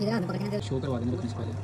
इधर हमें पकड़ने दे शो करवा देना प्रिंसिपल